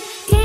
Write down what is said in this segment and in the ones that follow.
say,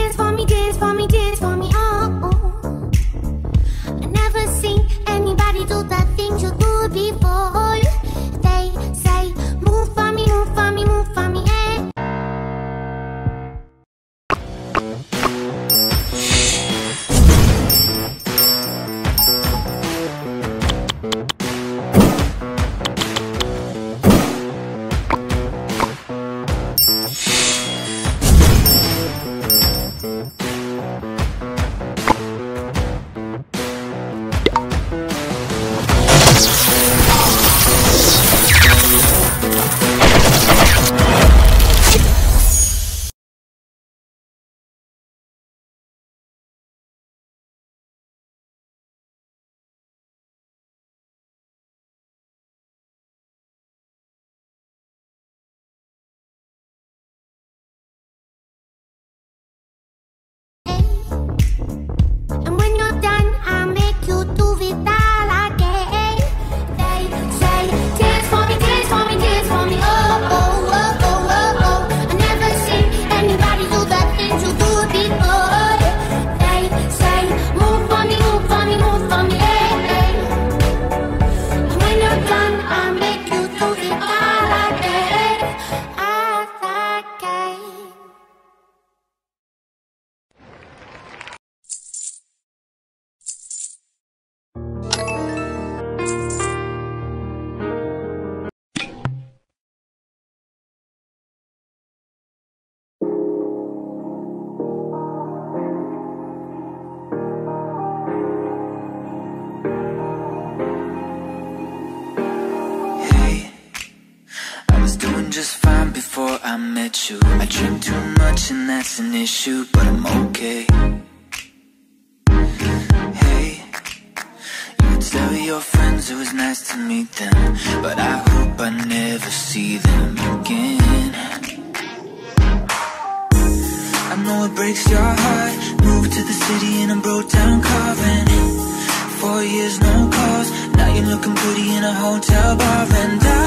I you. I drink too much and that's an issue, but I'm okay. Hey, you tell your friends it was nice to meet them, but I hope I never see them again. I know it breaks your heart. Moved to the city in a broke down car and four years no calls. Now you're looking pretty in a hotel bar and I.